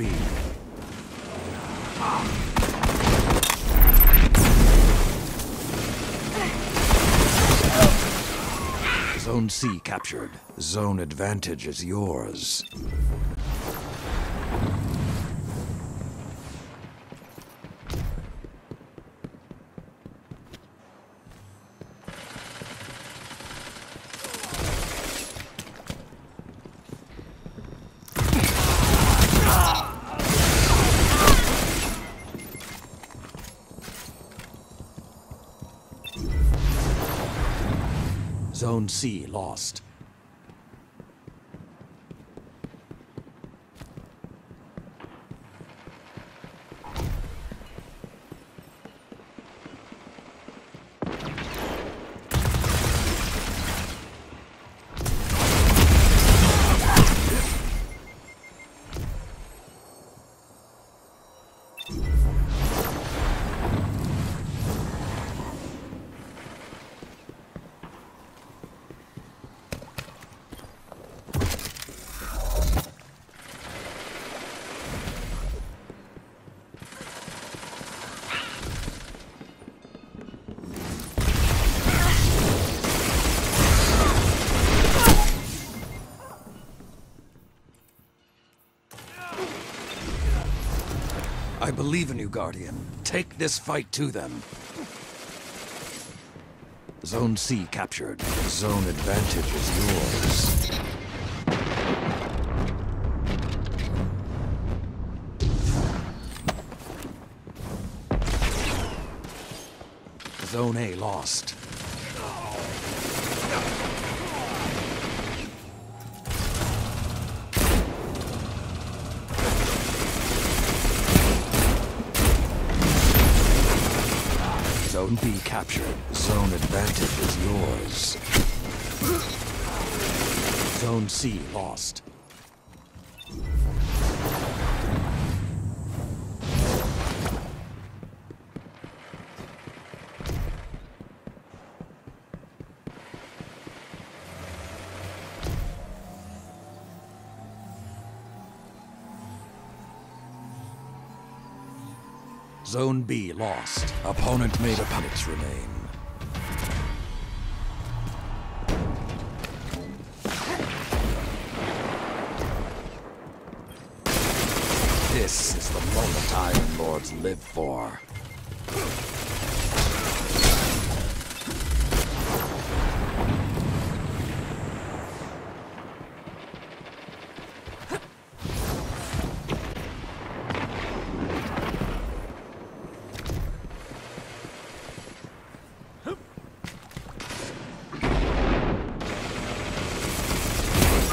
Zone Zone C captured. Zone advantage is yours. C lost. Believe in you, Guardian. Take this fight to them. Zone C captured. Zone advantage is yours. Zone A lost. Captured. Zone advantage is yours. Zone C lost. Zone B lost. Opponent made opponents remain. This is the moment Iron Lords live for.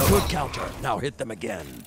Good counter. Now hit them again.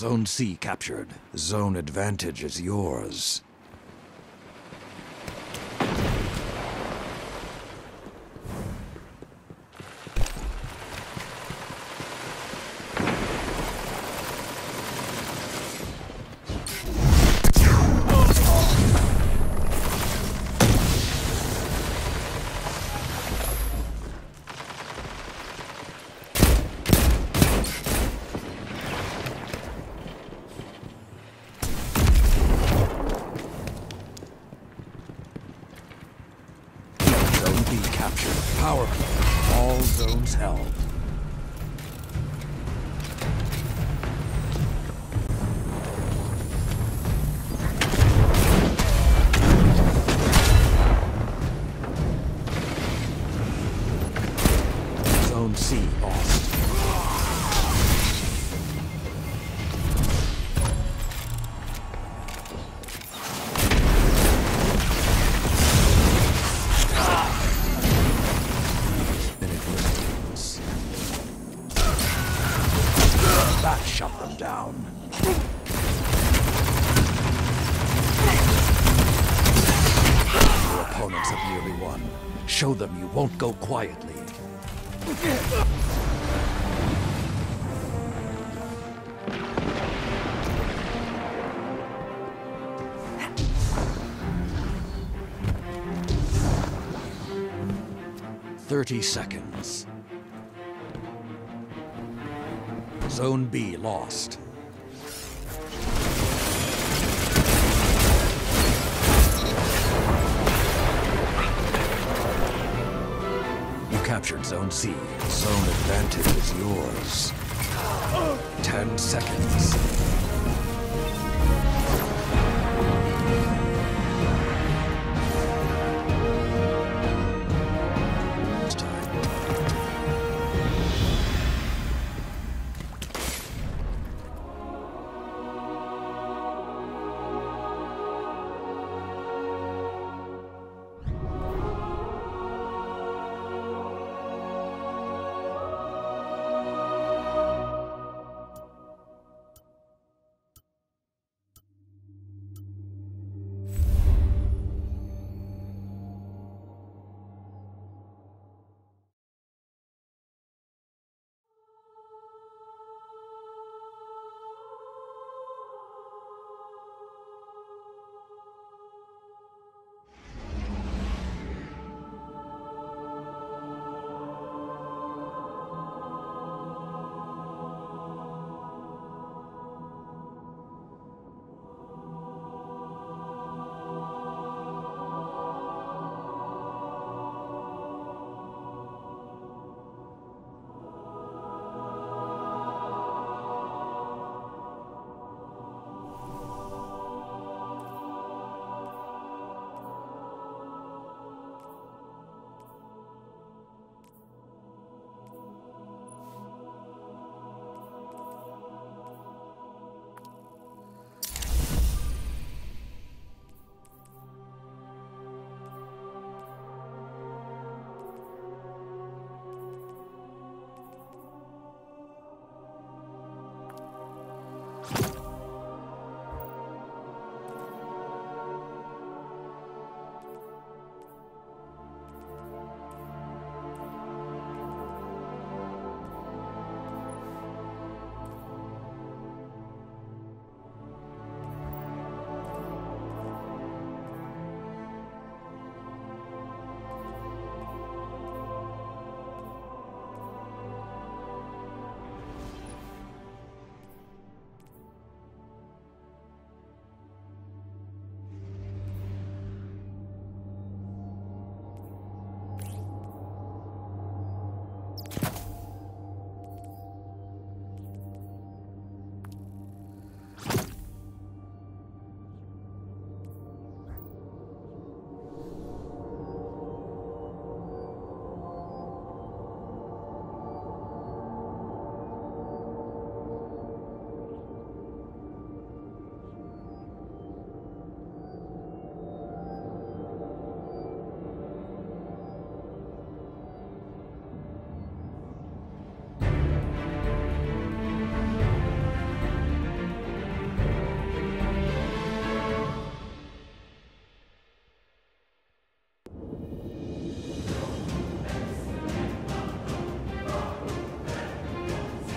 Zone C captured. Zone advantage is yours. Power. All zones held. 30 seconds. Zone B lost. You captured Zone C. Zone advantage is yours. 10 seconds.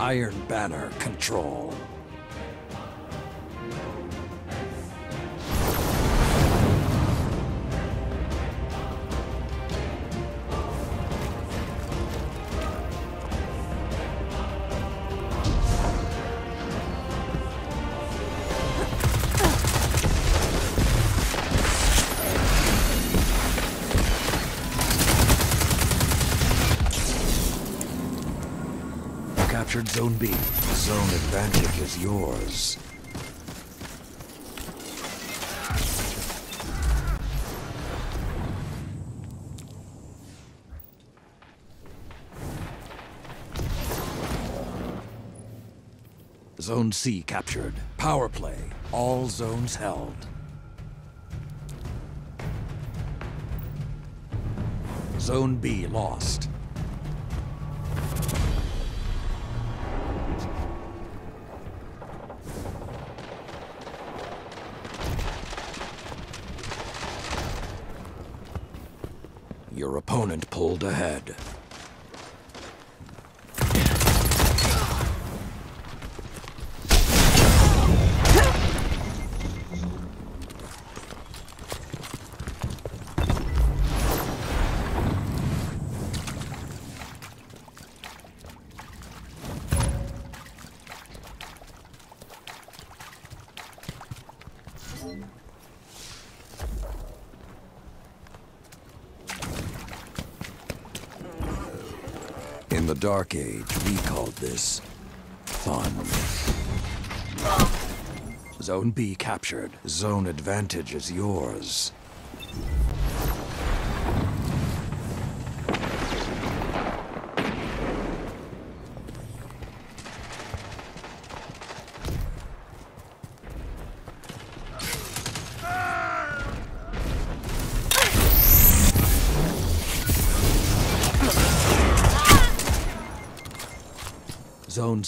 Iron Banner control. Captured Zone B. Zone advantage is yours. Zone C captured. Power play. All zones held. Zone B lost. Pulled ahead. The Dark Age, we called this fun. Zone B captured. Zone advantage is yours.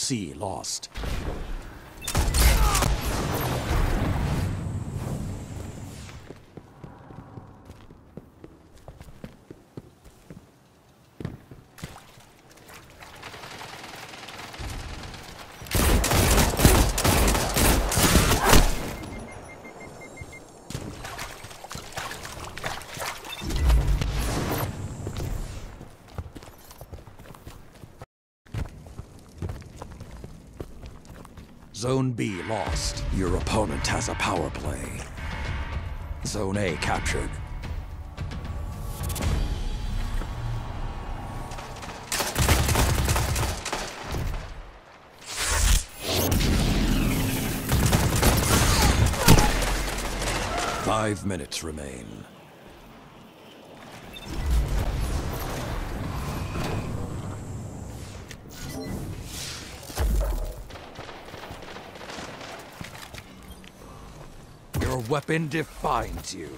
C lost. Zone B lost. Your opponent has a power play. Zone A captured. Five minutes remain. Weapon defines you.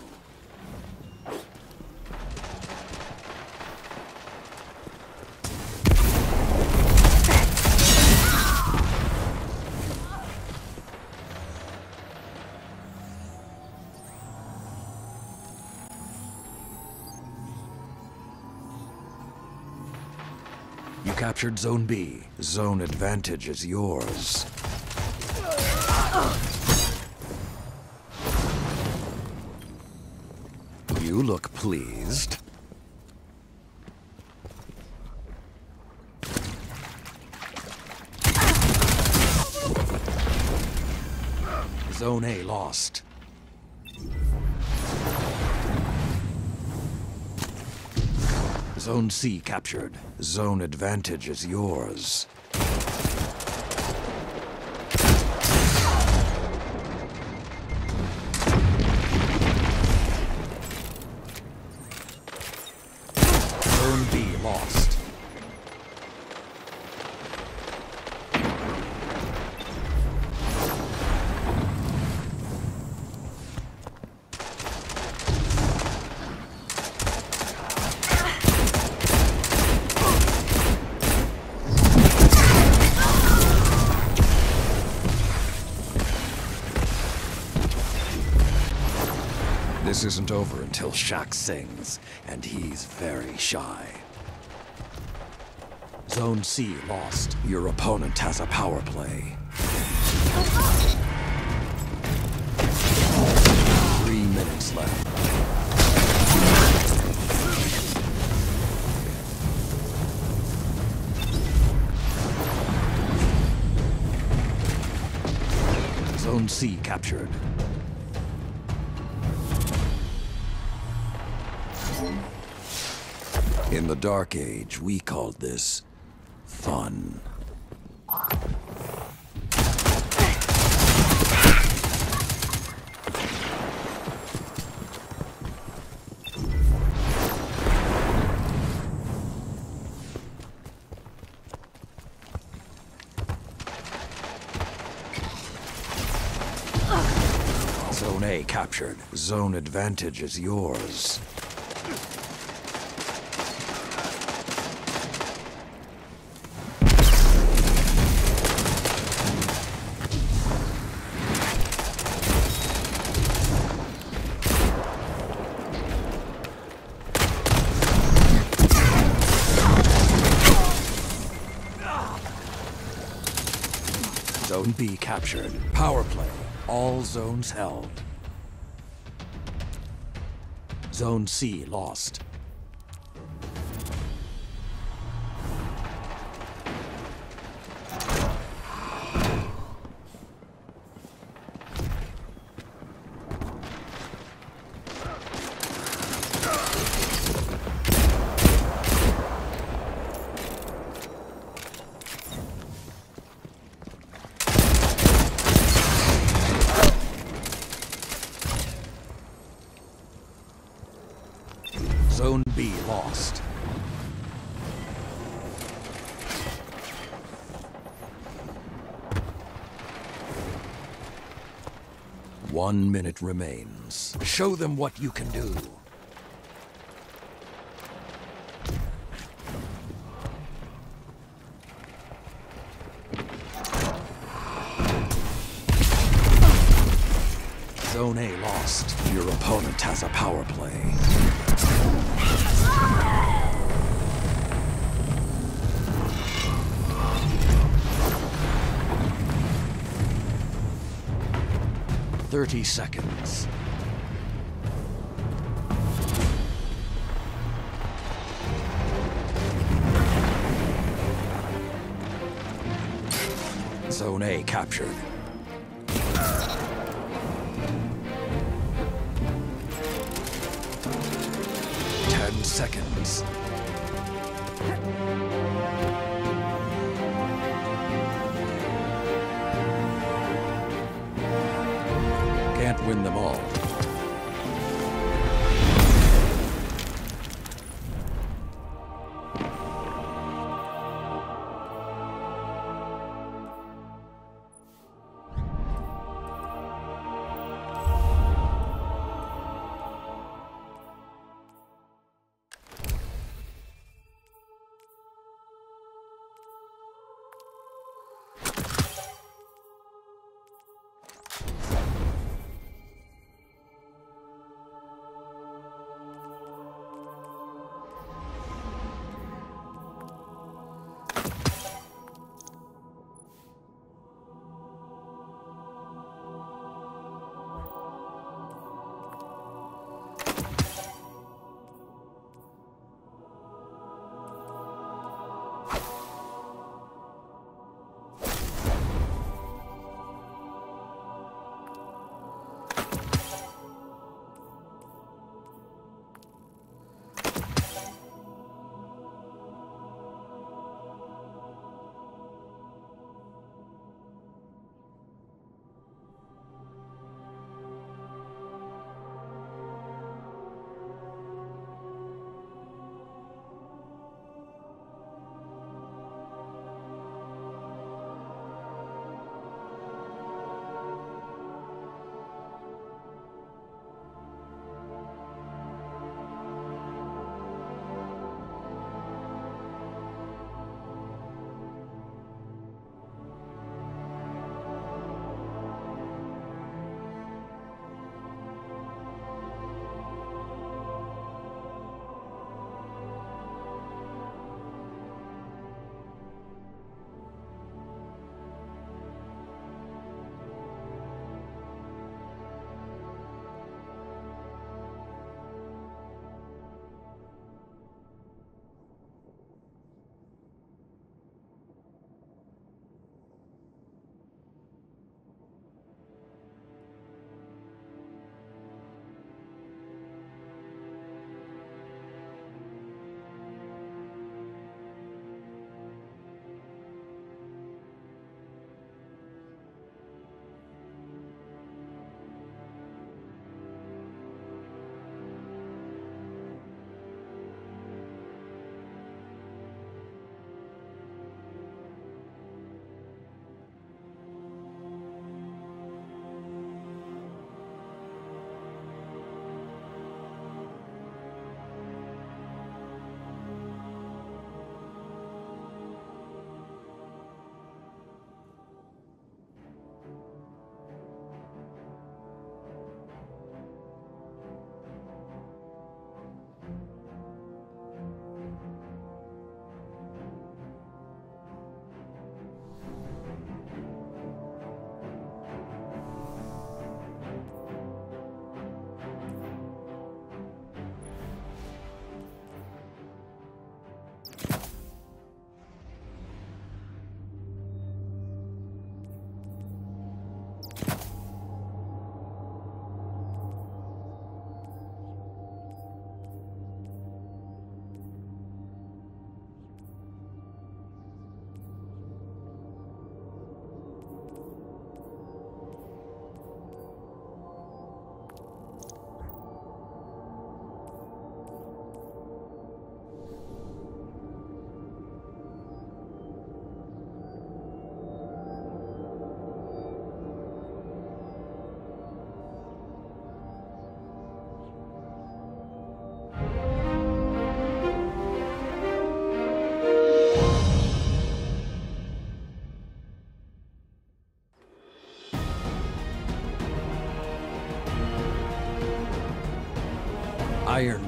You captured Zone B. Zone advantage is yours. You look pleased. Zone A lost. Zone C captured. Zone advantage is yours. Lost. This isn't over until Shaxx sings, and he's very shy. Zone C lost. Your opponent has a power play. Three minutes left. Zone C captured. In the Dark Age, we called this fun. Zone A captured. Zone advantage is yours. Zone B captured. Power play. All zones held. Zone C lost. One minute remains. Show them what you can do. Zone A lost. Your opponent has a power play. Thirty seconds. Zone A captured. Ten seconds.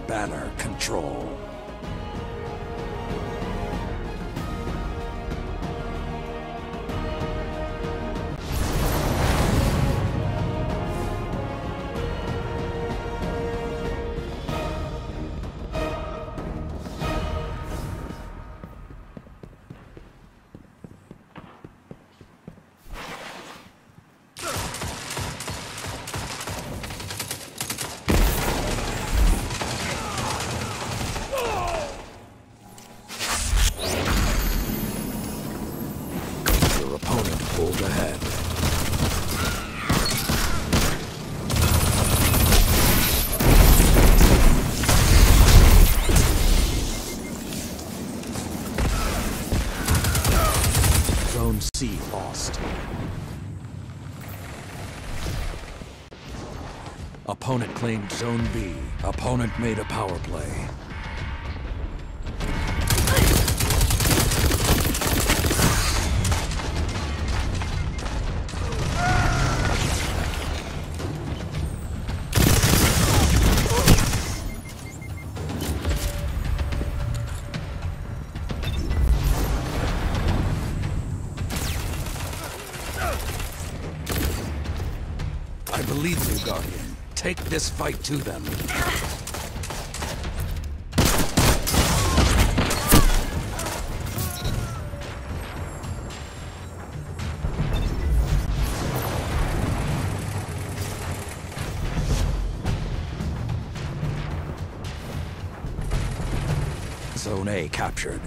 Banner control. Ahead. Zone C lost. Opponent claimed Zone B. Opponent made a power play. Fight to them. Zone A captured.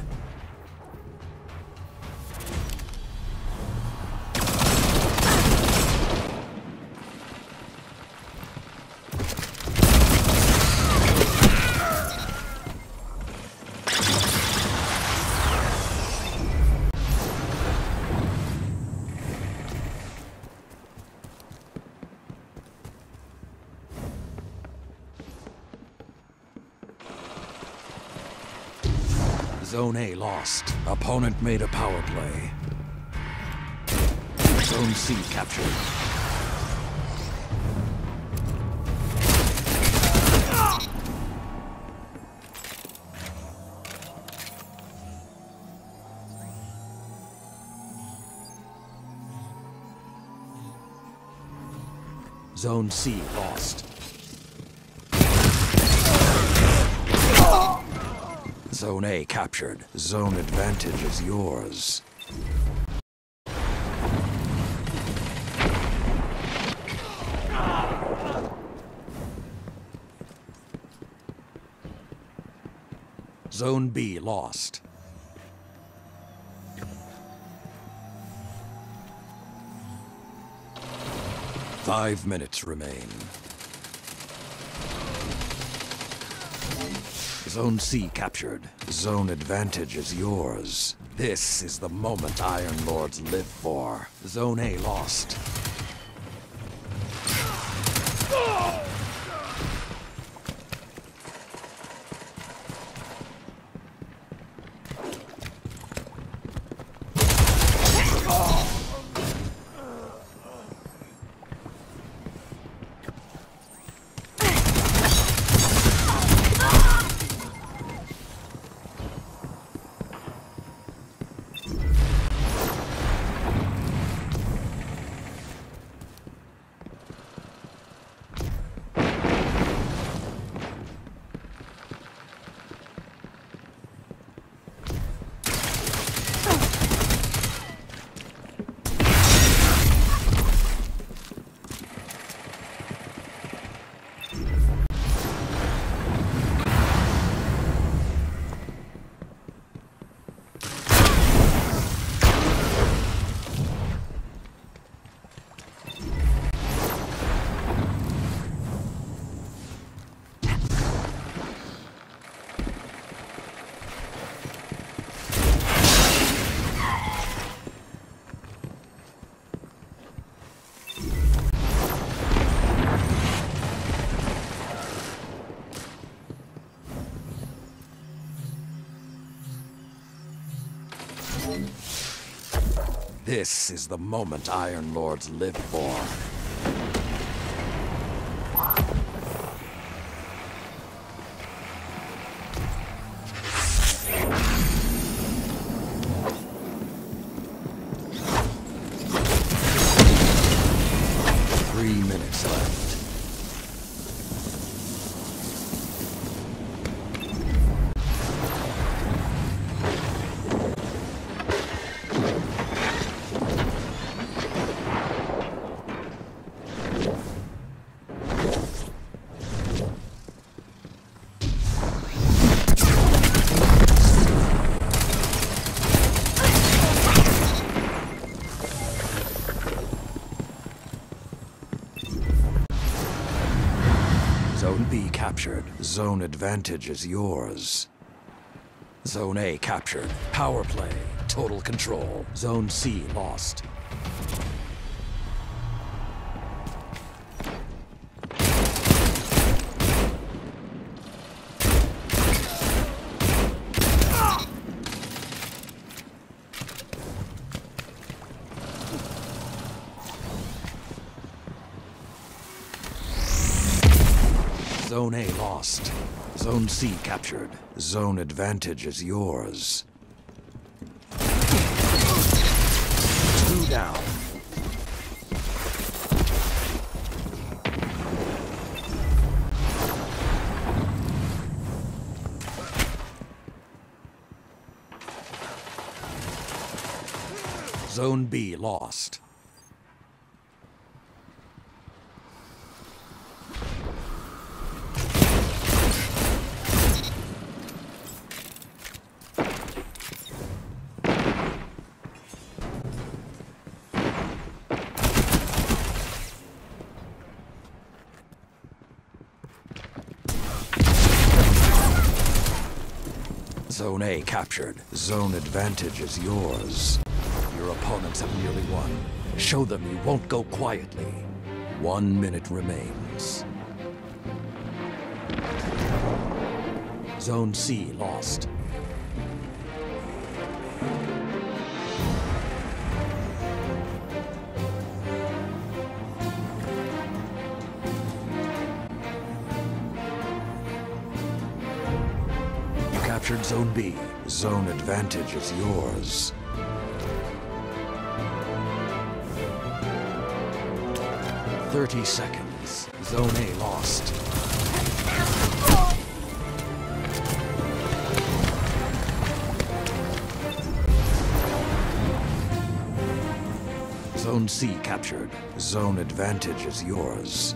Lost. Opponent made a power play. Zone C captured. Zone C lost. Zone A captured. Zone advantage is yours. Zone B lost. Five minutes remain. Zone C captured. Zone advantage is yours. This is the moment Iron Lords live for. Zone A lost. This is the moment Iron Lords live for. Zone advantage is yours. Zone A captured. Power play. Total control. Zone C lost. Lost. Zone C captured. Zone advantage is yours. Two down. Zone B lost. Captured. Zone advantage is yours. Your opponents have nearly won. Show them you won't go quietly. One minute remains. Zone C lost. Captured Zone B. Zone advantage is yours. Thirty seconds. Zone A lost. Zone C captured. Zone advantage is yours.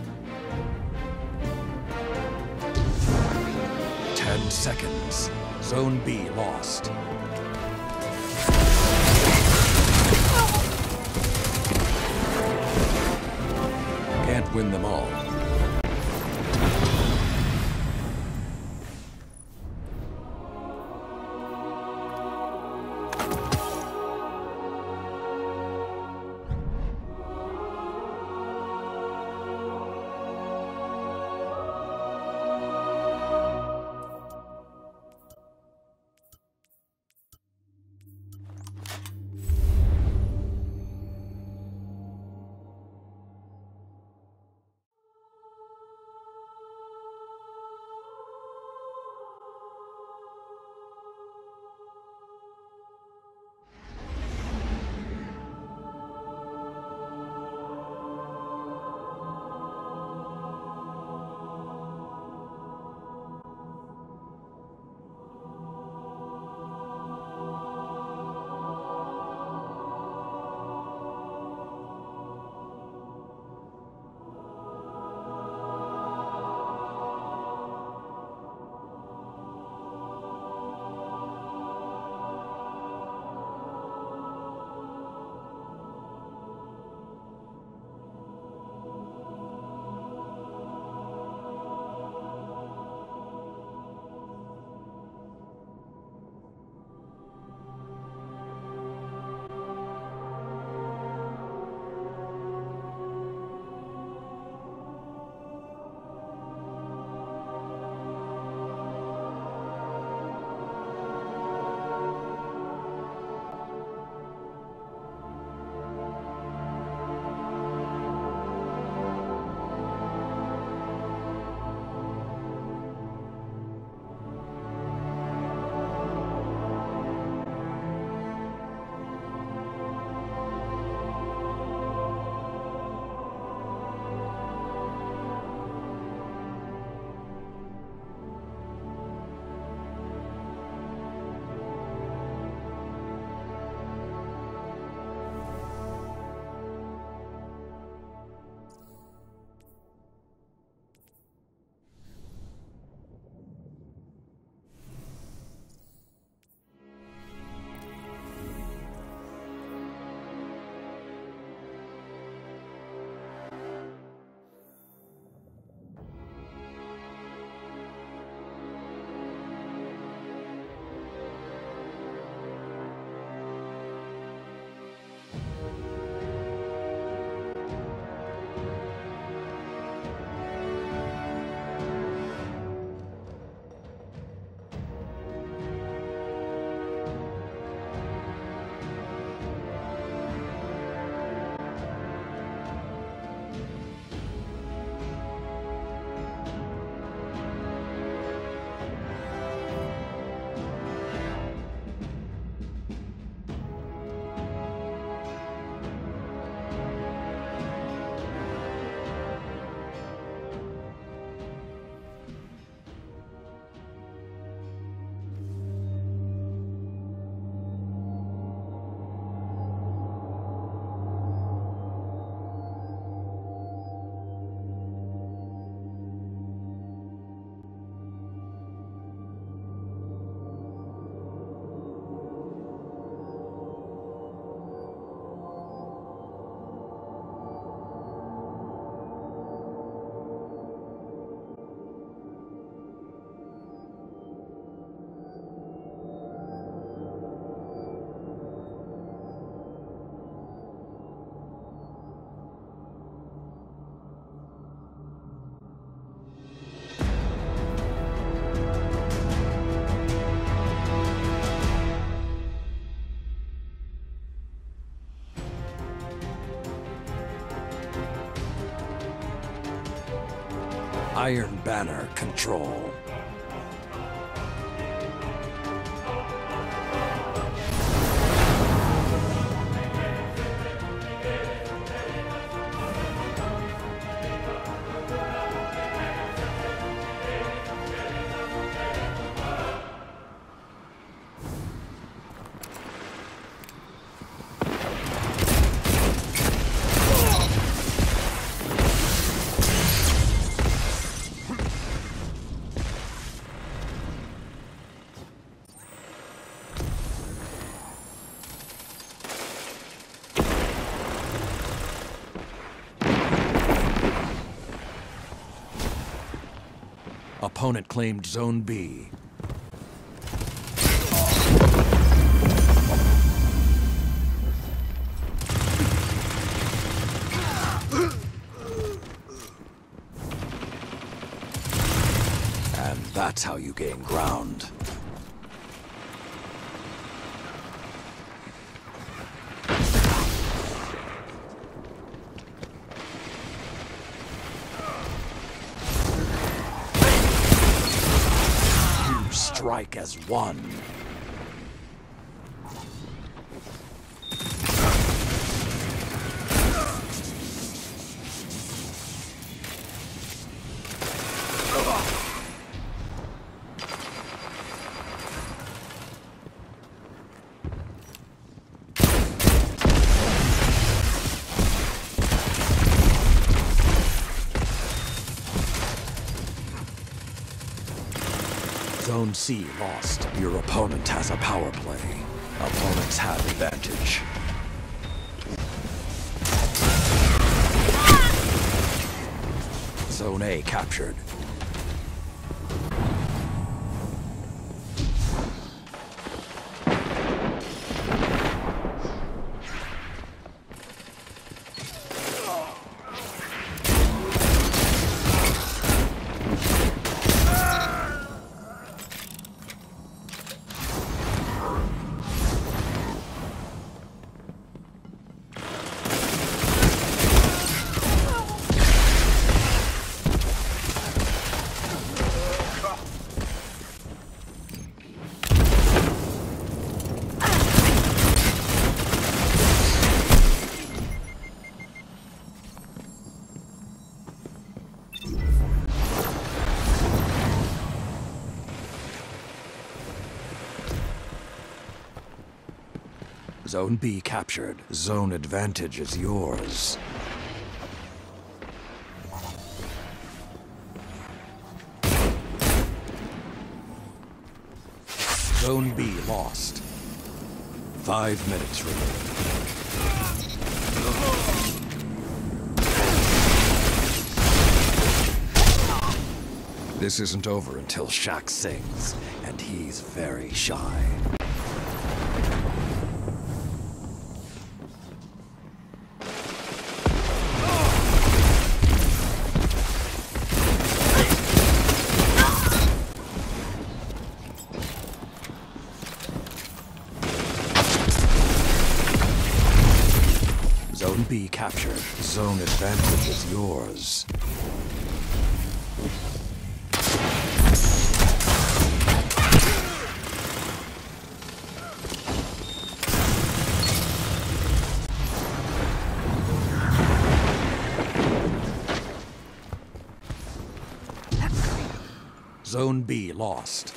Ten seconds. Zone B lost. Can't win them all. Iron Banner control. Opponent claimed Zone B. And that's how you gain ground. You strike as one. Zone C lost. Your opponent has a power play. Opponents have advantage. Zone A captured. Zone B captured. Zone advantage is yours. Zone B lost. Five minutes remaining. This isn't over until Shaxx sings, and he's very shy. Zone B lost.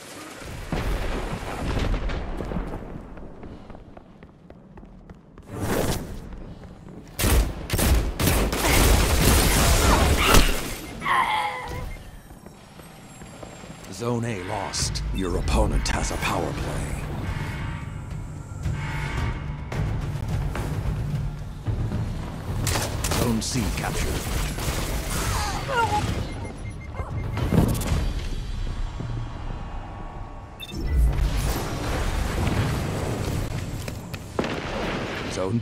Zone A lost. Your opponent has a power play. Zone C captured.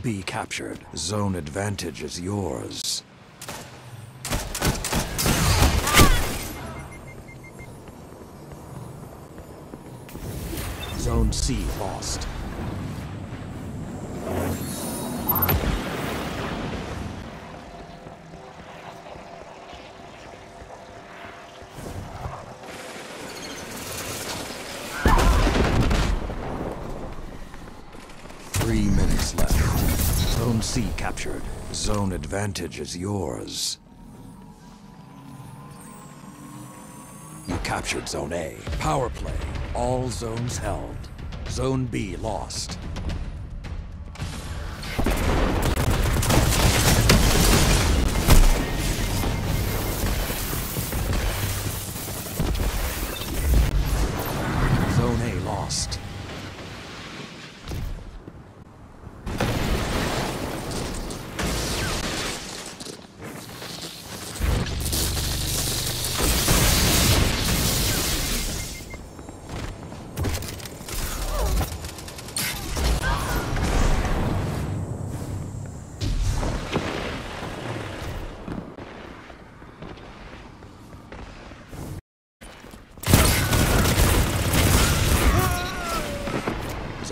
Zone B captured. Zone advantage is yours. Zone C lost. Zone advantage is yours. You captured Zone A. Power play. All zones held. Zone B lost.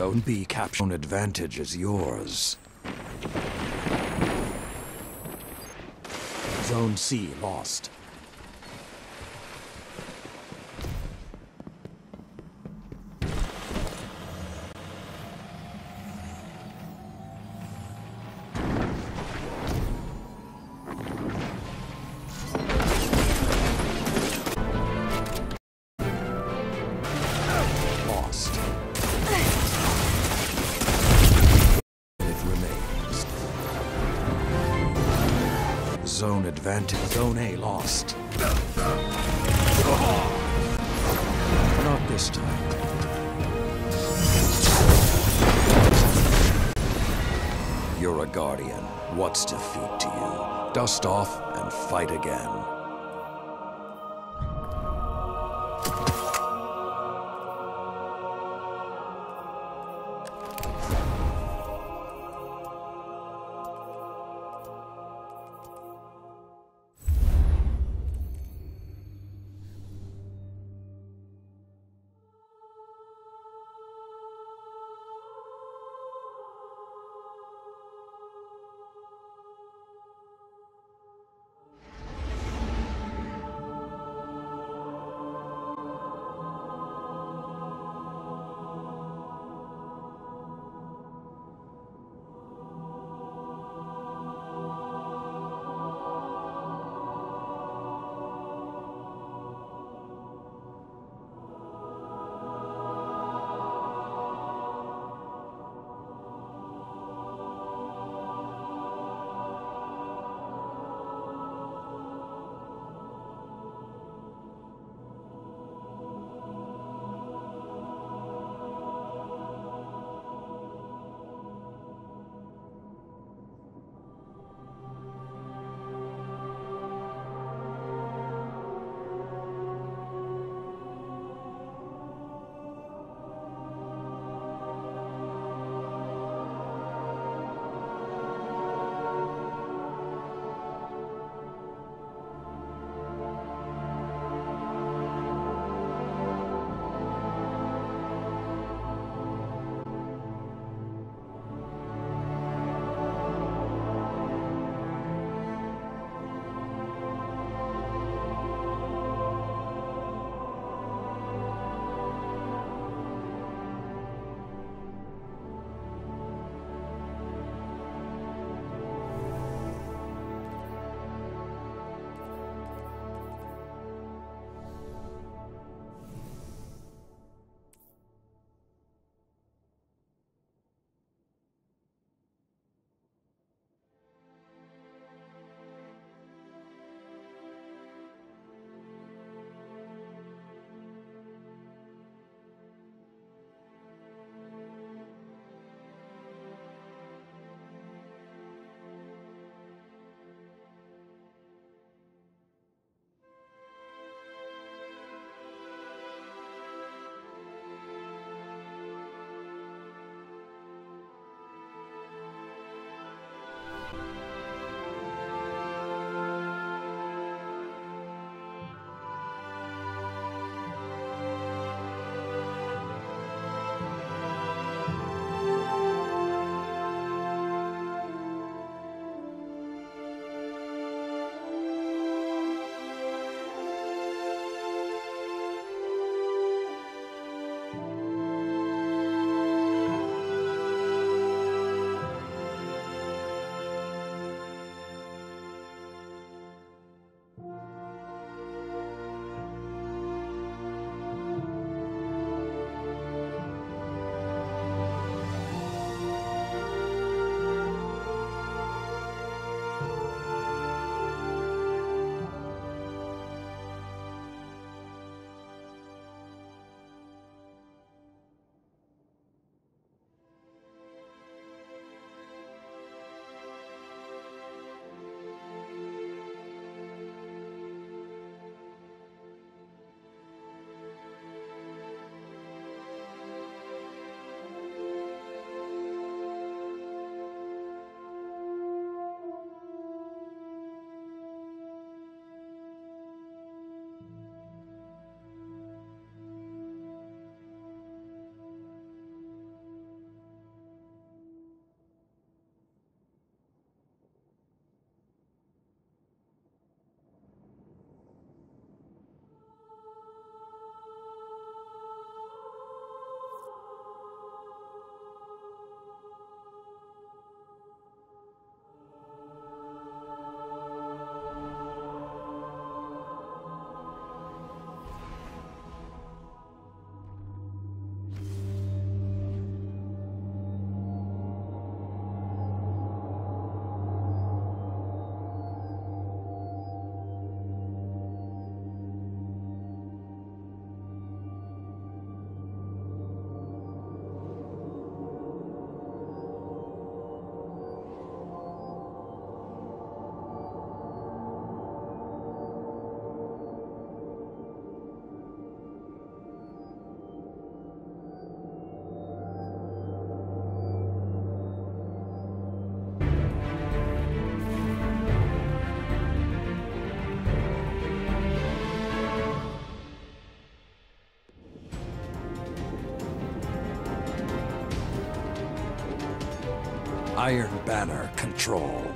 Zone B capture advantage is yours. Zone C lost. Lost. Iron Banner control.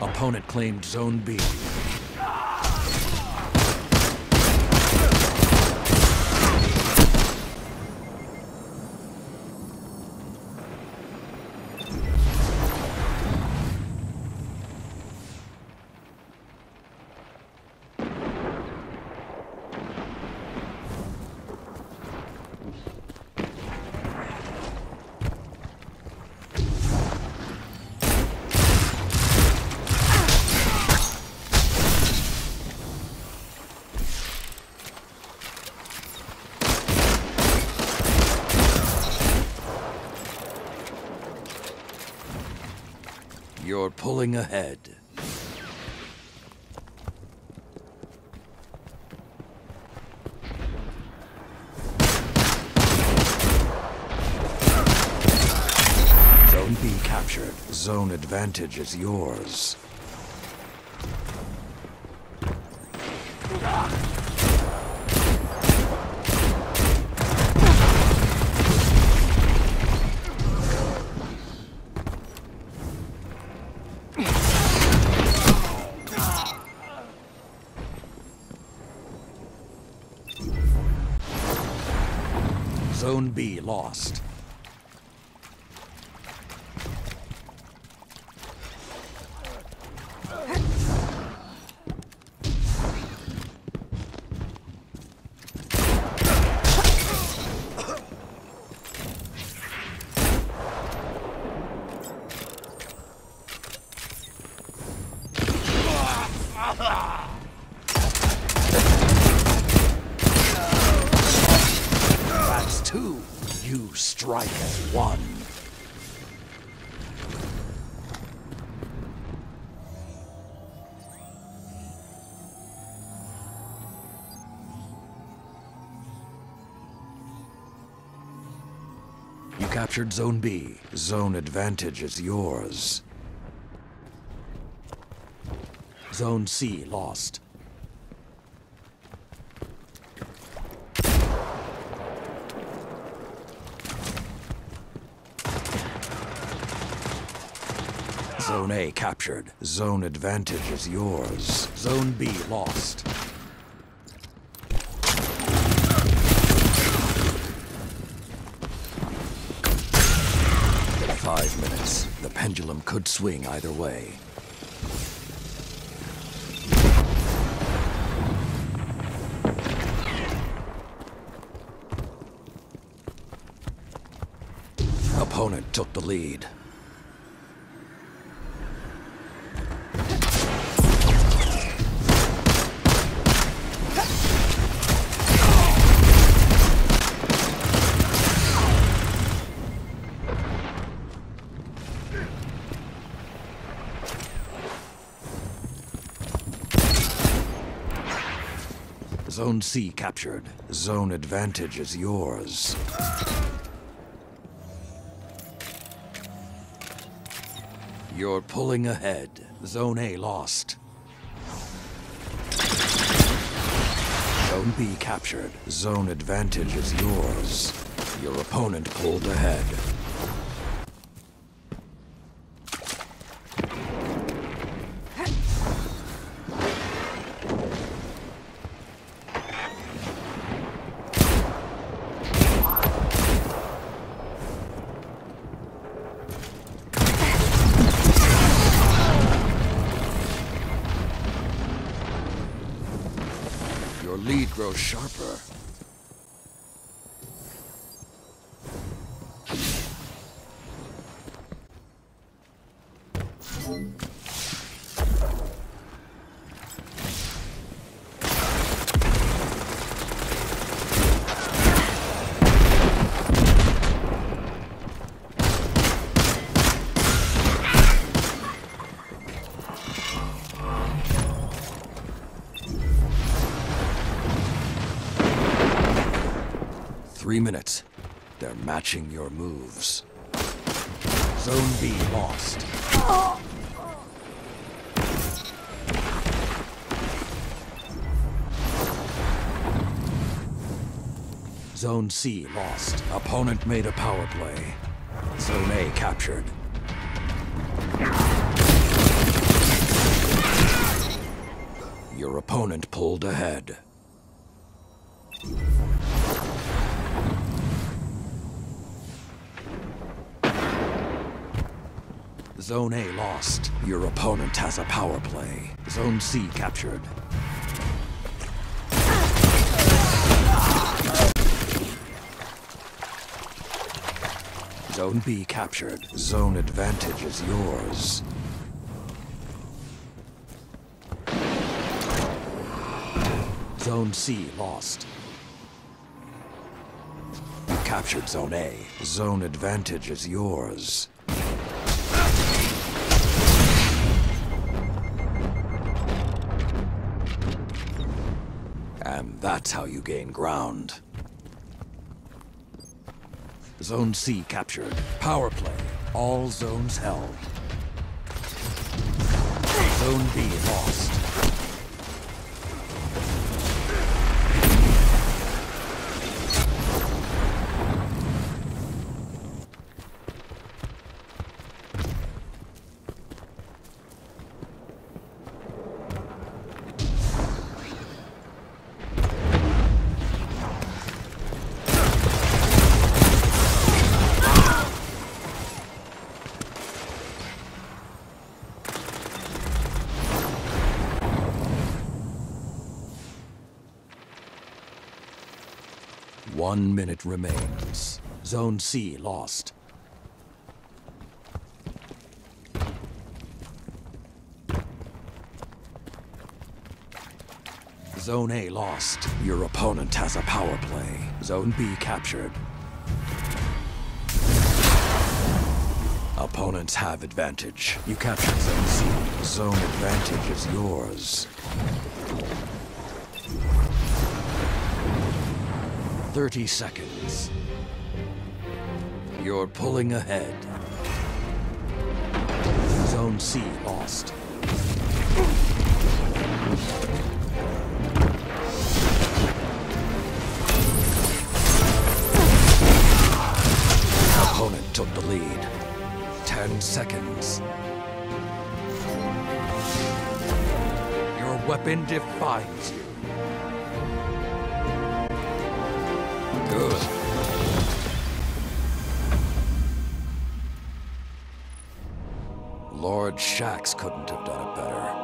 Opponent claimed Zone B. Ahead. Zone B captured. Zone advantage is yours. Lost. Captured Zone B. Zone advantage is yours. Zone C lost. Zone A captured. Zone advantage is yours. Zone B lost. Five minutes. The pendulum could swing either way. Opponent took the lead. Zone C captured. Zone advantage is yours. You're pulling ahead. Zone A lost. Zone B captured. Zone advantage is yours. Your opponent pulled ahead. They're matching your moves. Zone B lost. Zone C lost. Opponent made a power play. Zone A captured. Your opponent pulled ahead. Zone A lost. Your opponent has a power play. Zone C captured. Zone B captured. Zone advantage is yours. Zone C lost. You captured Zone A. Zone advantage is yours. That's how you gain ground. Zone C captured. Power play. All zones held. Zone B lost. One minute remains. Zone C lost. Zone A lost. Your opponent has a power play. Zone B captured. Opponents have advantage. You captured Zone C. Zone advantage is yours. 30 seconds. You're pulling ahead. Zone C lost. Opponent took the lead. 10 seconds. Your weapon defines you. Lord Shaxx couldn't have done it better.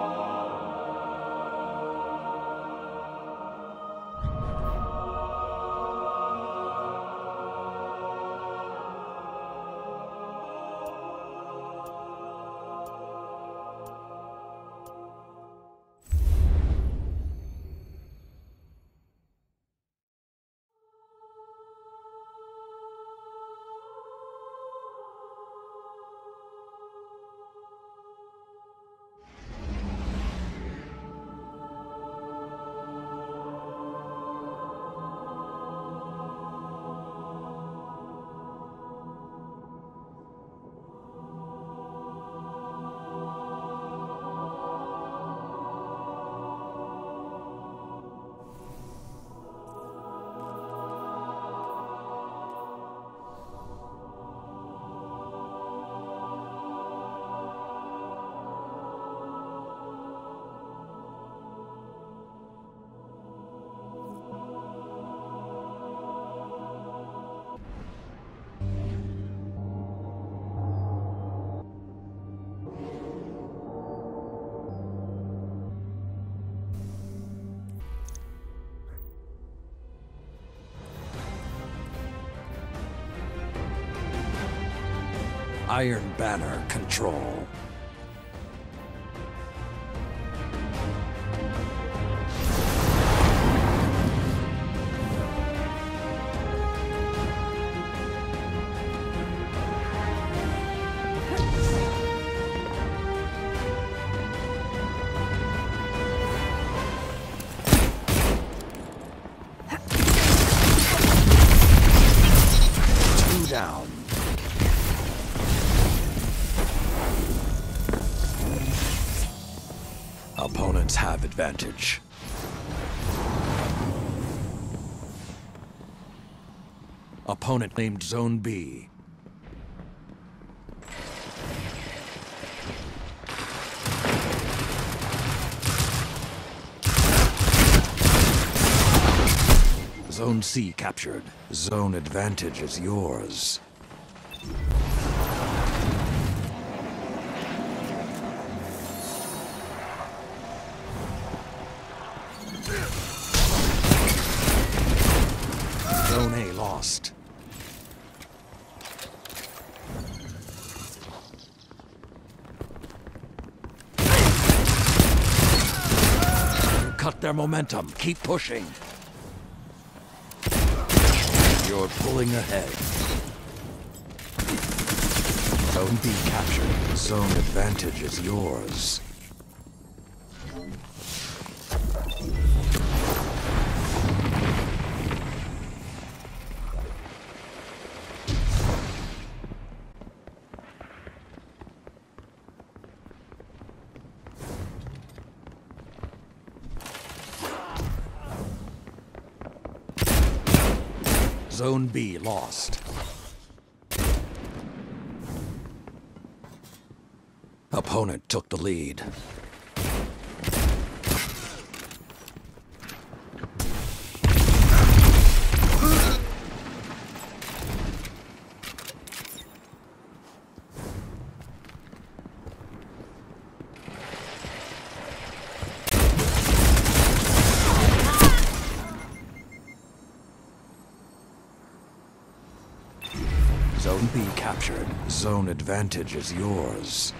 Iron Banner control. Advantage. Opponent named Zone B. Zone C captured. Zone advantage is yours. Cut their momentum. Keep pushing. You're pulling ahead. Zone B captured. Zone advantage is yours. Zone B lost. Opponent took the lead. Zone B captured. Zone advantage is yours.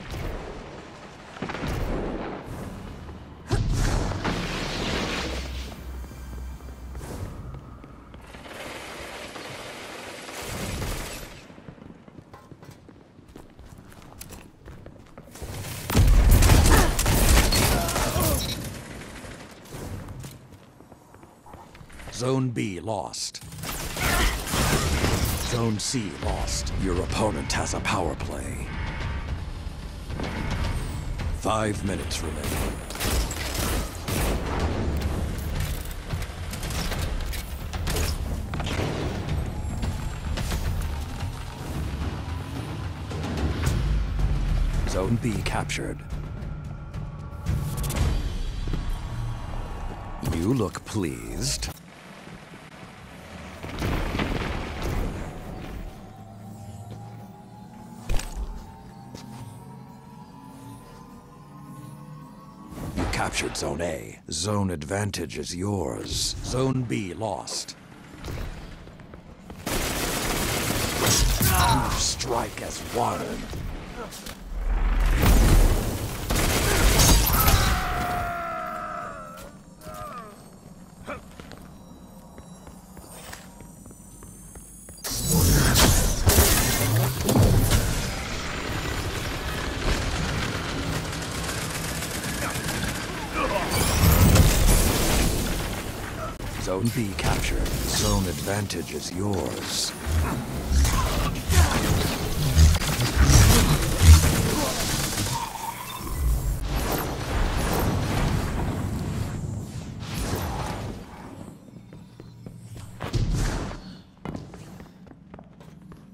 Zone B lost. Zone C lost. Your opponent has a power play. Five minutes remaining. Zone B captured. You look pleased. Zone A. Zone advantage is yours. Zone B lost. You strike as one. Advantage is yours.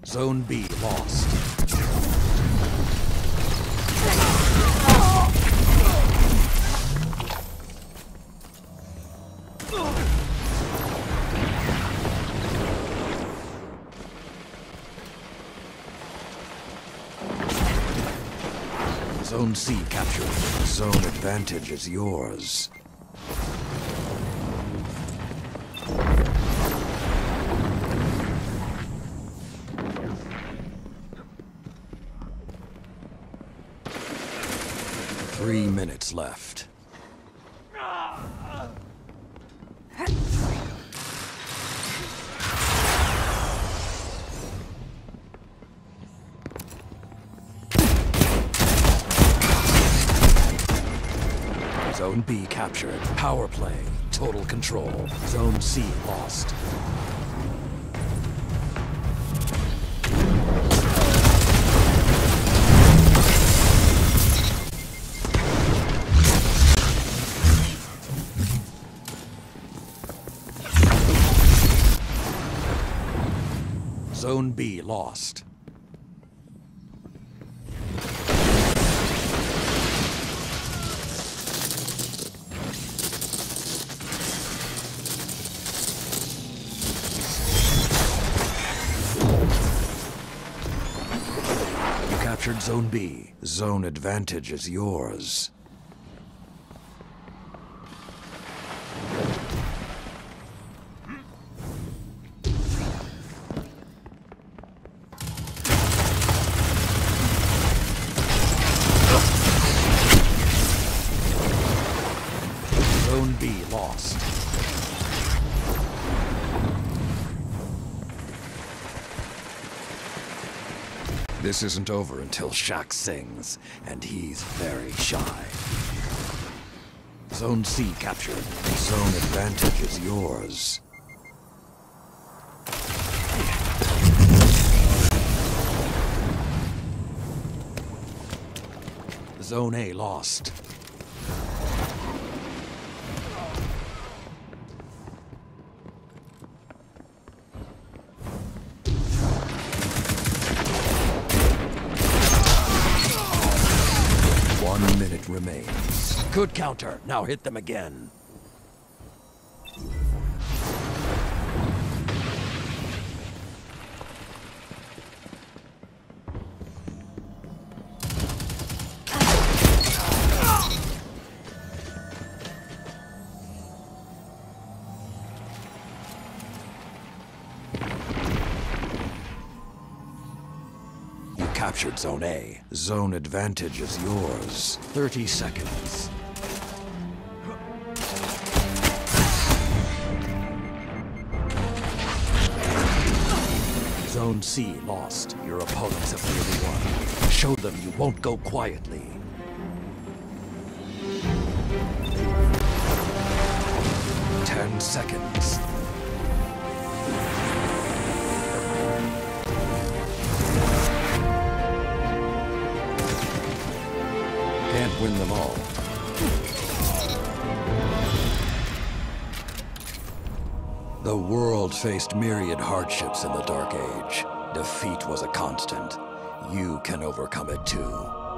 Zone B lost. Zone C captured. Zone advantage is yours. Three minutes left. captured. Power play, total control. Zone C lost. Zone B lost. Zone B. Zone advantage is yours. Isn't over until Shaxx sings, and he's very shy. Zone C captured. Zone advantage is yours. Zone A lost. Good counter. Now hit them again. You captured Zone A. Zone advantage is yours. 30 seconds. Zone C lost. Your opponents have nearly won. Show them you won't go quietly. Ten seconds. Can't win them all. The world faced myriad hardships in the Dark Age. Defeat was a constant. You can overcome it too.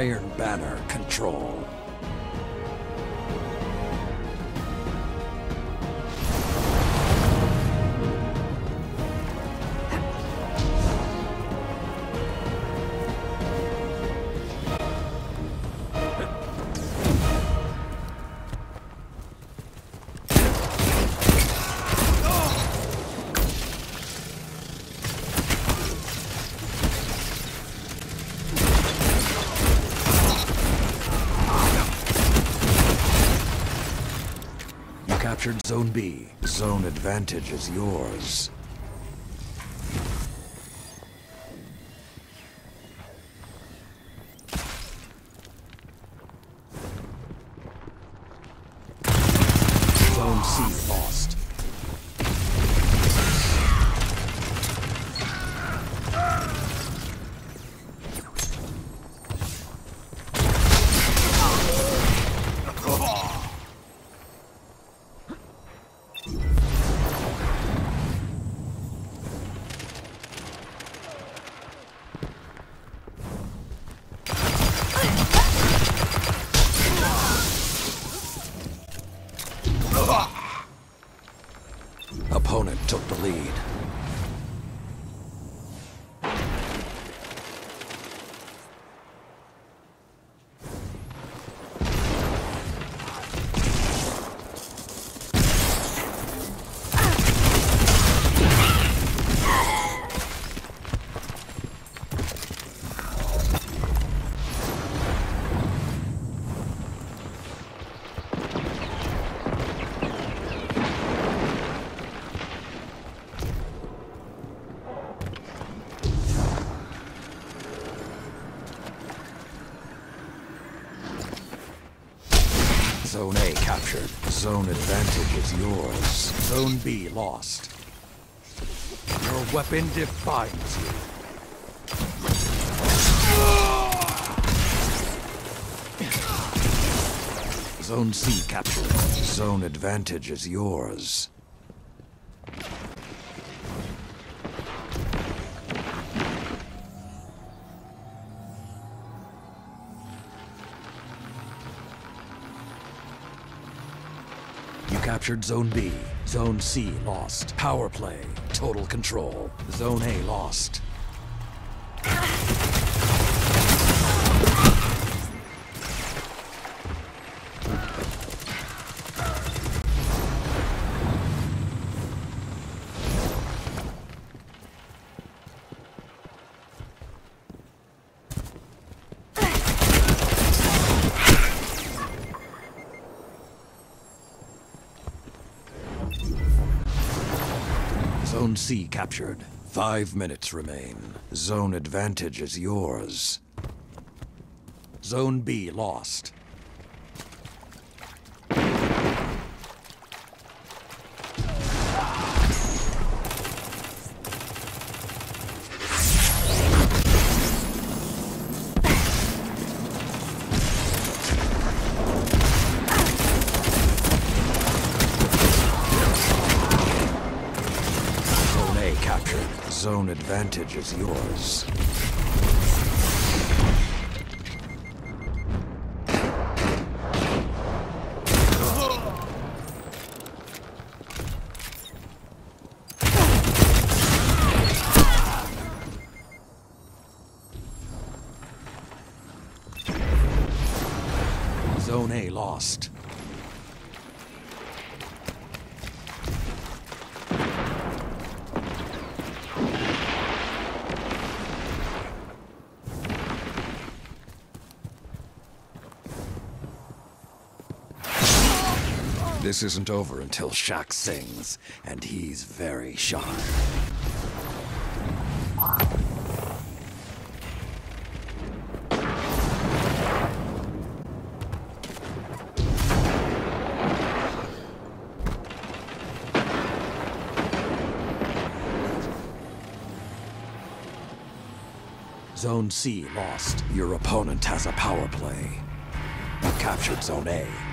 Iron Banner control. Captured Zone B. Zone advantage is yours. Opponent took the lead. Zone advantage is yours. Zone B lost. Your weapon defines you. Zone C captured. Zone advantage is yours. Captured Zone B. Zone C lost. Power play. Total control. Zone A lost. C captured. Five minutes remain. Zone advantage is yours. Zone B lost. Zone A captured. Zone advantage is yours. This isn't over until Shaxx sings, and he's very sharp. Zone C lost. Your opponent has a power play. You captured Zone A.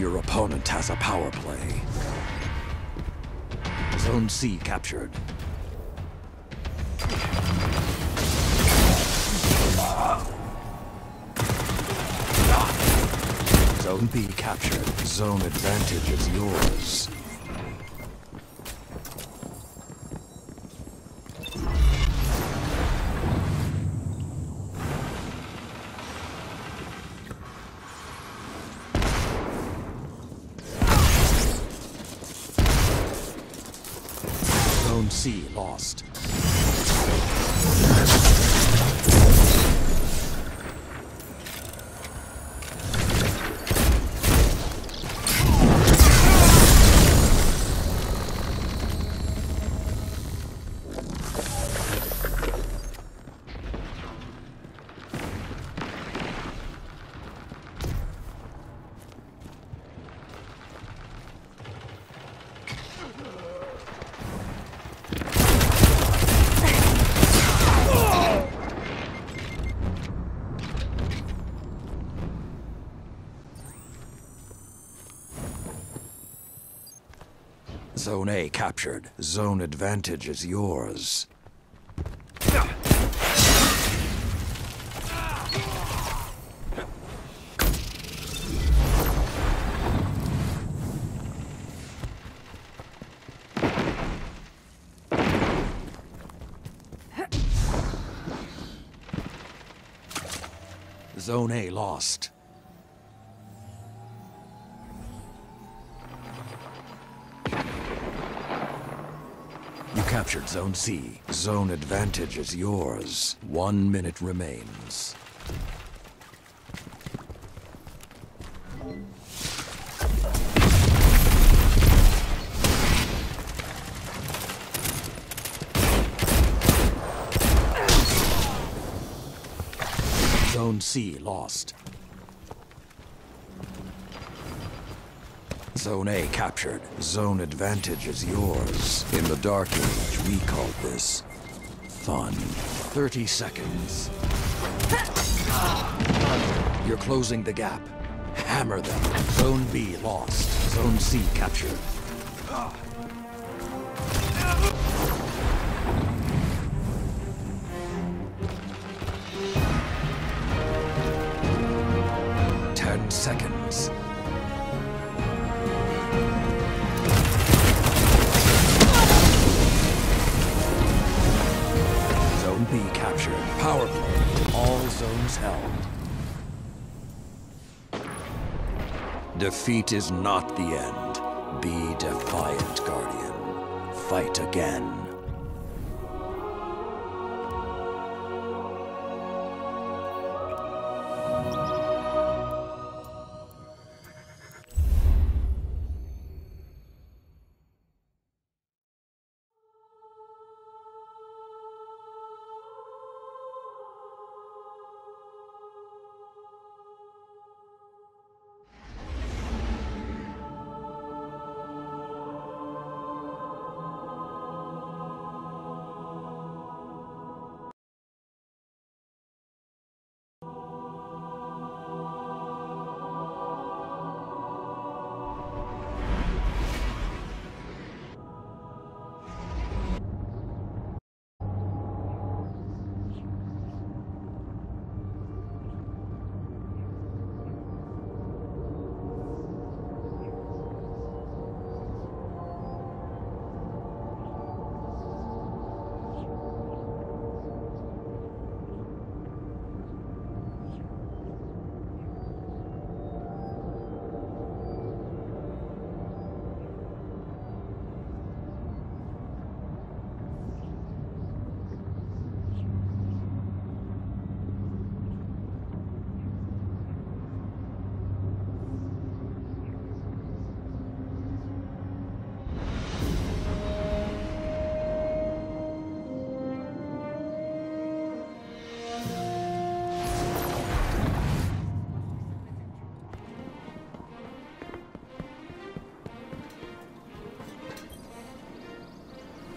Your opponent has a power play. Zone C captured. Zone B captured. Zone advantage is yours. Zone A captured. Zone advantage is yours. Zone A lost. Zone C. Zone advantage is yours. One minute remains. Zone C lost. Zone A captured. Zone advantage is yours. In the Dark Age, we call this fun. 30 seconds. You're closing the gap. Hammer them. Zone B lost. Zone C captured. Ten seconds. Defeat is not the end. Be defiant, Guardian. Fight again.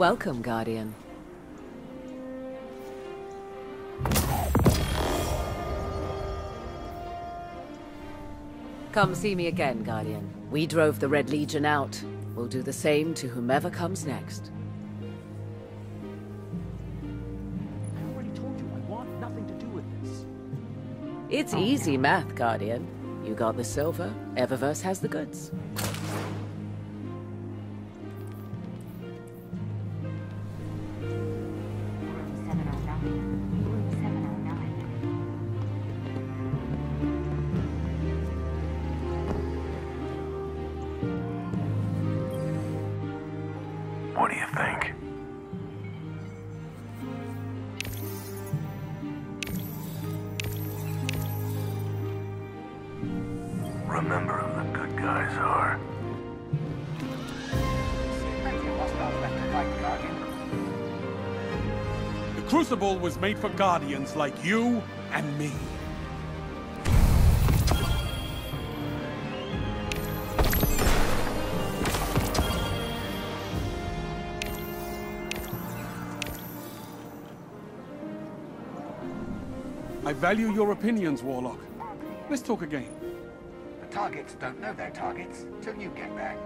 Welcome, Guardian. Come see me again, Guardian. We drove the Red Legion out. We'll do the same to whomever comes next. I already told you I want nothing to do with this. It's easy math, Guardian. You got the silver, Eververse has the goods. Crucible was made for Guardians like you and me. I value your opinions, Warlock. Let's talk again. The targets don't know their targets till you get back.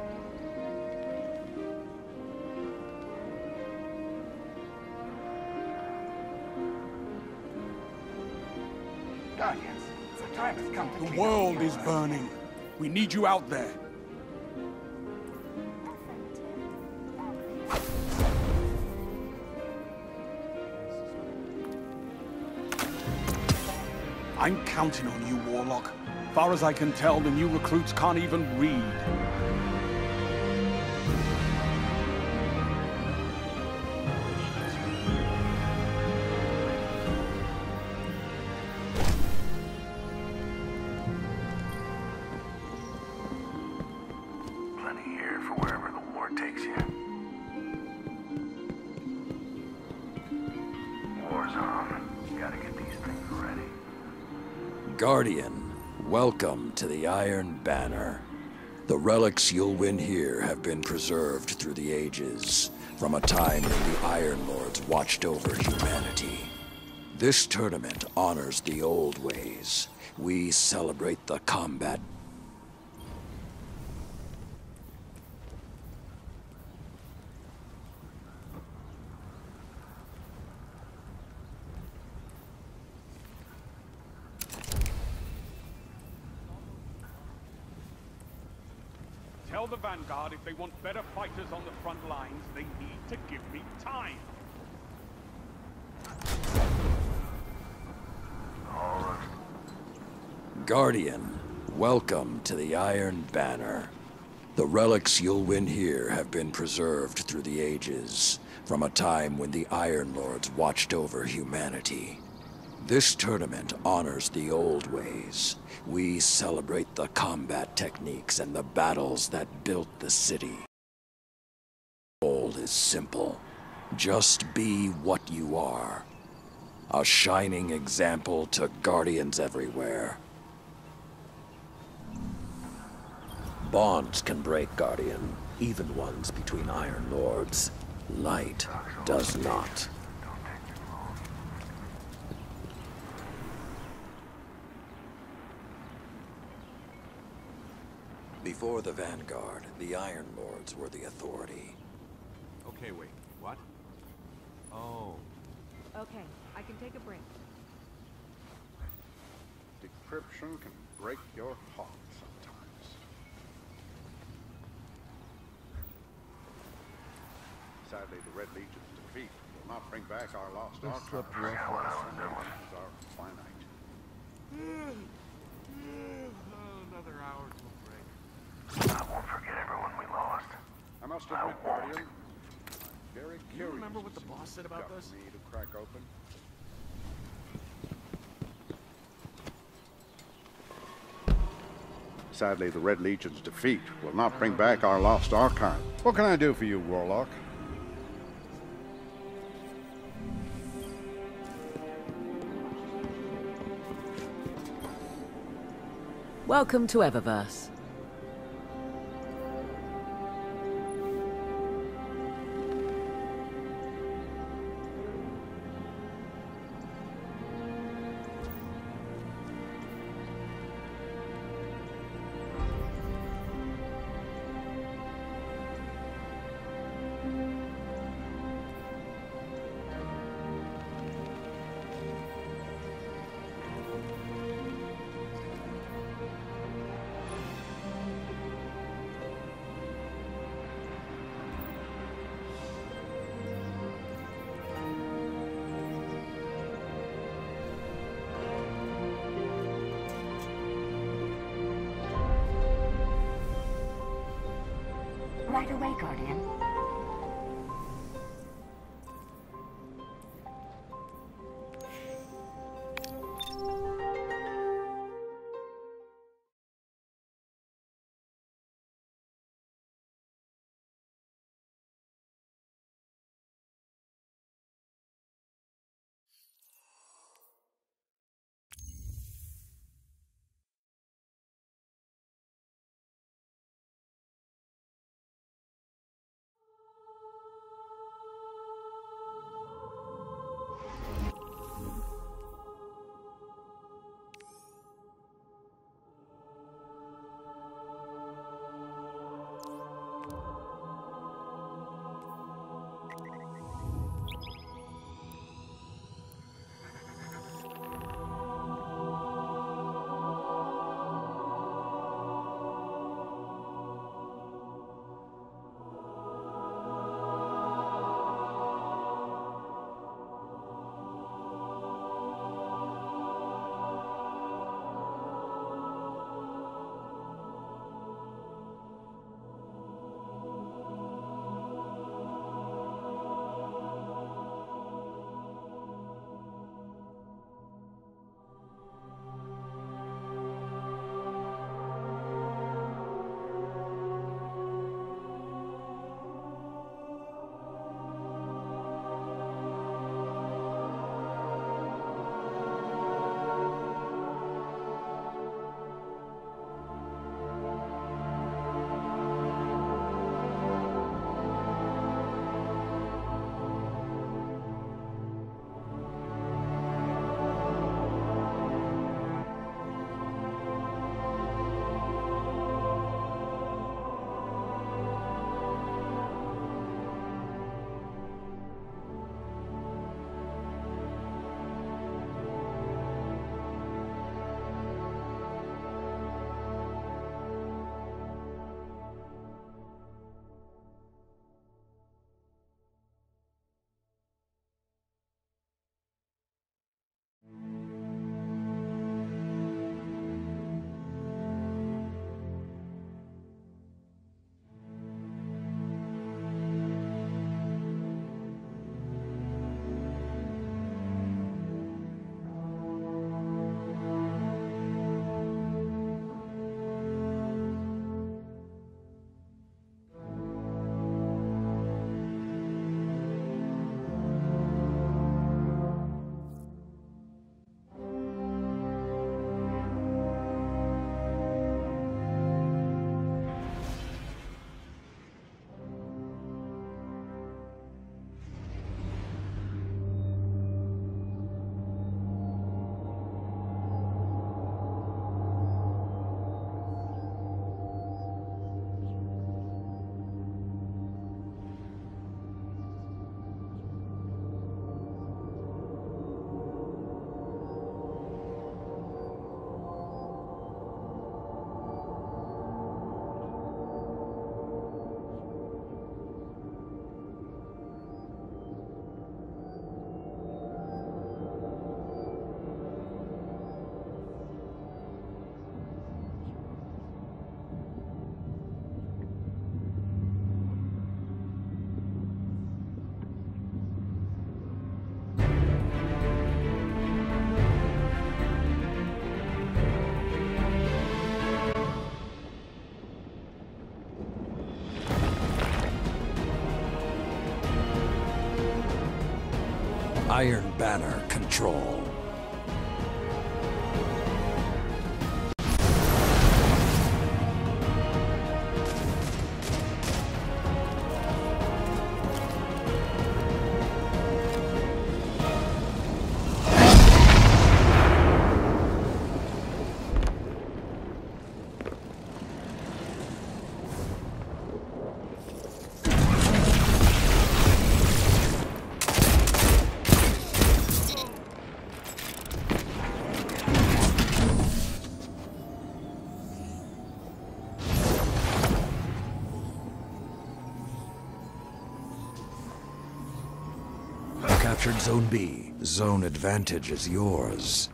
The time has come to The clean up world is burning. We need you out there. I'm counting on you, Warlock. Far as I can tell, the new recruits can't even read. To the Iron Banner. The relics you'll win here have been preserved through the ages, from a time when the Iron Lords watched over humanity. This tournament honors the old ways. We celebrate the combat Tell the Vanguard if they want better fighters on the front lines, they need to give me time. Guardian, welcome to the Iron Banner. The relics you'll win here have been preserved through the ages, from a time when the Iron Lords watched over humanity. This tournament honors the old ways. We celebrate the combat techniques and the battles that built the city. Is simple. Just be what you are. A shining example to Guardians everywhere. Bonds can break, Guardian, even ones between Iron Lords. Light does not. Before the Vanguard, the Iron Lords were the authority. Okay, wait. What? Oh. Okay, I can take a break. Decryption can break your heart sometimes. Sadly, the Red Legion's defeat will not bring back our lost archive. are finite. Another hour till break. I won't forget everyone we lost. I must admit, Guardian, I'm very curious. remember what the boss said about this? for Me to crack open. Sadly, the Red Legion's defeat will not bring back our lost archive. What can I do for you, Warlock? Welcome to Eververse. Iron Banner Control. Zone B, zone advantage is yours.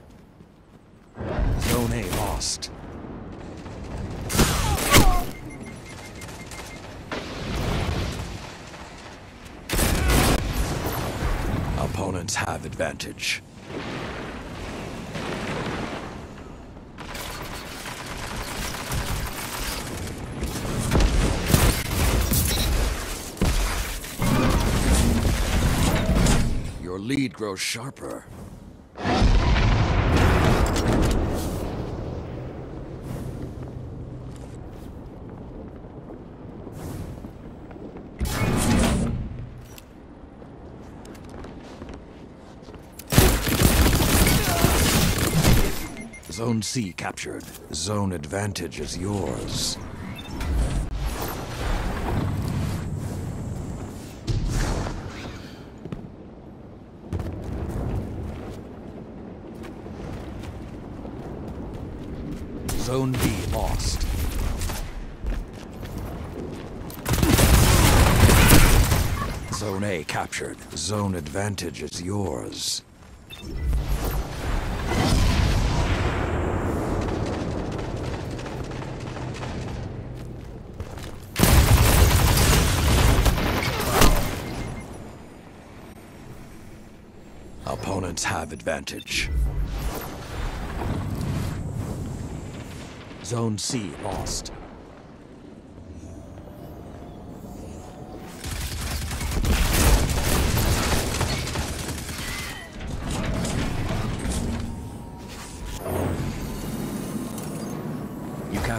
Zone A lost. Opponents have advantage. Sharper. Zone C captured. Zone advantage is yours. Zone B lost. Zone A captured. Zone advantage is yours. Opponents have advantage. Zone C lost.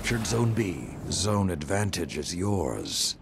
Captured Zone B. Zone advantage is yours.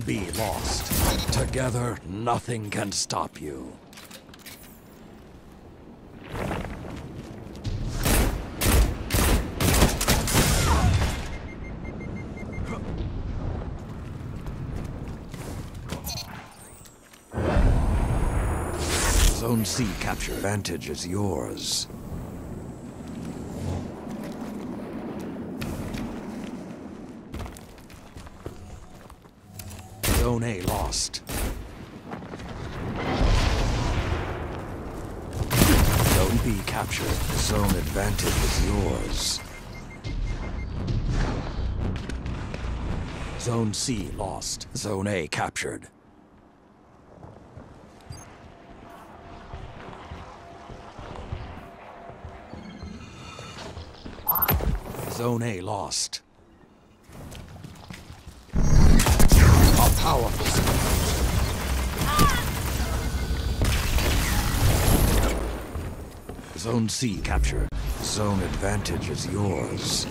Zone B lost. Together, nothing can stop you. Zone C capture. Vantage is yours. Zone A lost. Zone B captured. Zone advantage is yours. Zone C lost. Zone A captured. Zone A lost. Powerful Zone C captured. Zone advantage is yours.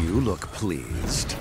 You look pleased.